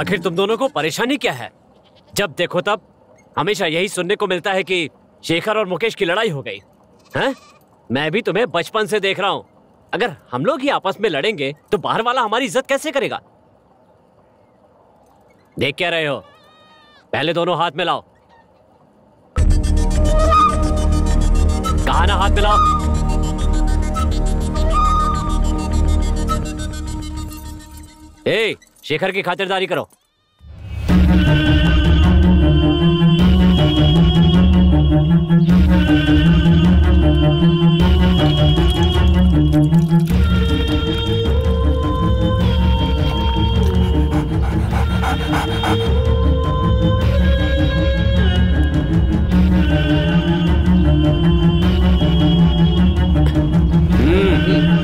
आखिर तुम दोनों को परेशानी क्या है? जब देखो तब, हमेशा यही सुनने को मिलता है कि शेखर और मुकेश की लड़ाई हो गई। हैं? मैं भी तुम्हें बचपन से देख रहा हूँ। अगर हम लोग ही आपस में लड़ेंगे तो बाहर वाला हमारी इज़्ज़त कैसे करेगा? देख क्या रहे हो? पहले दोनों हाथ मिलाओ। कहा ना हाथ मिलाओ। ए, शेखर की खातिरदारी करो।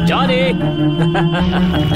Johnny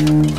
Oh.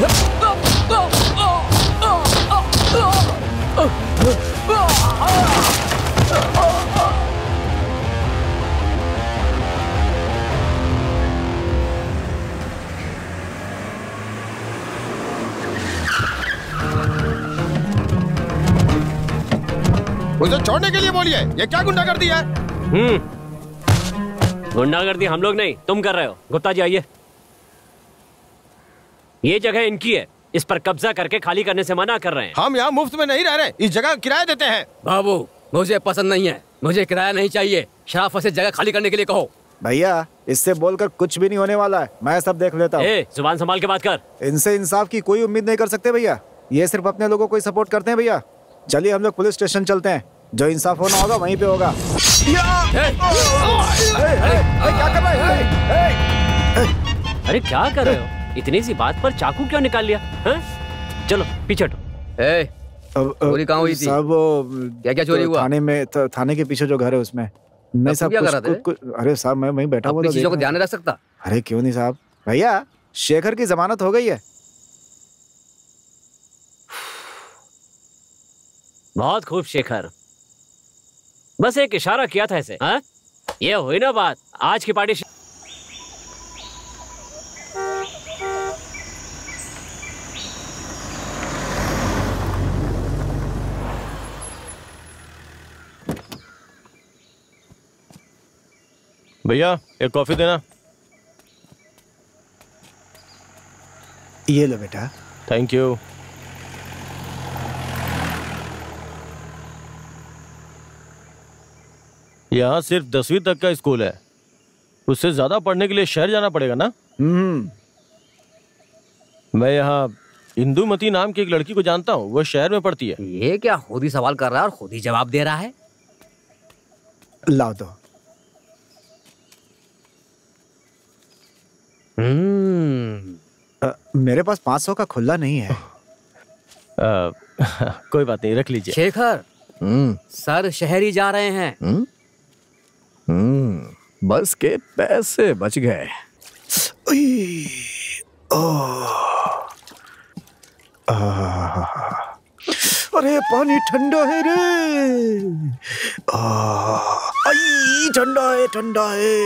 Hup! उसे छोड़ने के लिए बोलिए। ये क्या गुंडा कर है? हम्म। गुंडागर्दी हम लोग नहीं तुम कर रहे हो। गुप्ता जी आइए। ये जगह इनकी है। इस पर कब्जा करके खाली करने से मना कर रहे हैं। हम यहाँ मुफ़्त में नहीं रह रहे। इस जगह किराया देते हैं। बाबू मुझे पसंद नहीं है। मुझे किराया नहीं चाहिए। शराफत से जगह खाली करने के लिए कहो। भैया इससे बोलकर कुछ भी नहीं होने वाला है। मैं सब देख लेता हूँ। ए ज़ुबान संभाल के बात कर। इनसे इंसाफ की कोई उम्मीद नहीं कर सकते भैया। ये सिर्फ़ अपने लोगों को ही सपोर्ट करते हैं भैया। चलिए हम लोग पुलिस स्टेशन चलते हैं। जो इंसाफ होना होगा वहीं पे होगा। क्या है अरे क्या कर रहे हो? इतनी सी बात पर चाकू क्यों निकाल लिया हैं? चलो पीछे हटो। ए, अब, अब, चोरी कहाँ हुई थी? साहब क्या-क्या चोरी हुआ? थाने में थाने के पीछे जो घर है उसमें। नहीं साहब क्या कर कुछ, रहा था? अरे साहब मैं वहीं बैठा हुआ चीज़ों को ध्यान रख सकता? अरे क्यों नहीं साहब? भैया शेखर की जमानत हो गई है। बहुत खूब शेखर। बस एक इशारा किया था इसे। हाँ? ये हुई ना बात। आज की पार्टी भैया एक कॉफ़ी देना। ये लो बेटा। थैंक यू यहाँ सिर्फ़ दसवीं तक का स्कूल है। उससे ज़्यादा पढ़ने के लिए शहर जाना पड़ेगा ना? हम्म। मैं यहाँ इंदुमती नाम की एक लड़की को जानता हूँ वो शहर में पढ़ती है। ये क्या खुद ही सवाल कर रहा है और खुद ही जवाब दे रहा है? लाओ दो हम्म। अ, मेरे पास पाँच सौ का खुला नहीं है। आ, कोई बात नहीं रख लीजिए। शेखर हम्म। सर शहरी जा रहे हैं। हम्म बस के पैसे बच गए। अरे पानी ठंडा है रे। ठंडा है ठंडा है।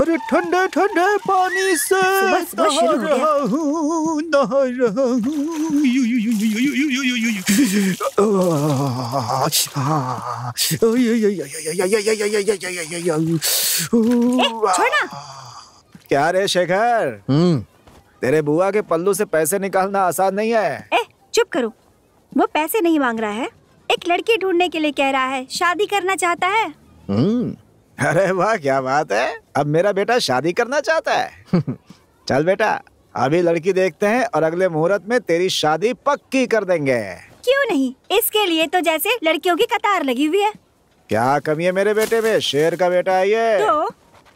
अरे ठंडे ठंडे पानी से नहा रहा हूँ, नहा रहा हूँ। क्या रे शेखर? हम्म। तेरे बुआ के पल्लू से पैसे निकालना आसान नहीं है। ए चुप करो। वो पैसे नहीं मांग रहा है। एक लड़की ढूँढने के लिए कह रहा है शादी करना चाहता है। हम्म। अरे वाह क्या बात है। अब मेरा बेटा शादी करना चाहता है। चल बेटा अभी लड़की देखते हैं और अगले मुहूर्त में तेरी शादी पक्की कर देंगे। क्यों नहीं? इसके लिए तो जैसे लड़कियों की कतार लगी हुई है। क्या कमी है मेरे बेटे में? शेर का बेटा है ये। तो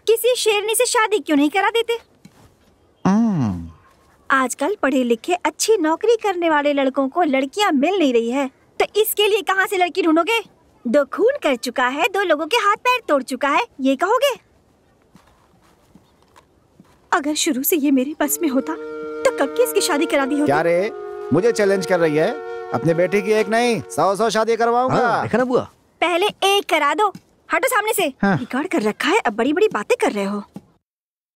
किसी शेरनी से शादी क्यों नहीं करा देते? हम्म, आजकल पढ़े लिखे अच्छी नौकरी करने वाले लड़कों को लड़कियाँ मिल नहीं रही है। तो इसके लिए कहाँ से लड़की ढूंढोगे? दो खून कर चुका है दो लोगों के हाथ पैर तोड़ चुका है ये कहोगे? अगर शुरू से ये मेरे बस में होता तो कब की इसकी शादी करा दी होती क्या रे? मुझे चैलेंज कर रही है? अपने बेटे की एक नहीं सौ सौ शादी करवाऊँगा। हाँ देखा ना बुआ? पहले एक करा दो। हटो सामने से। हाँ। रिकॉर्ड कर रखा है अब बड़ी बड़ी बातें कर रहे हो।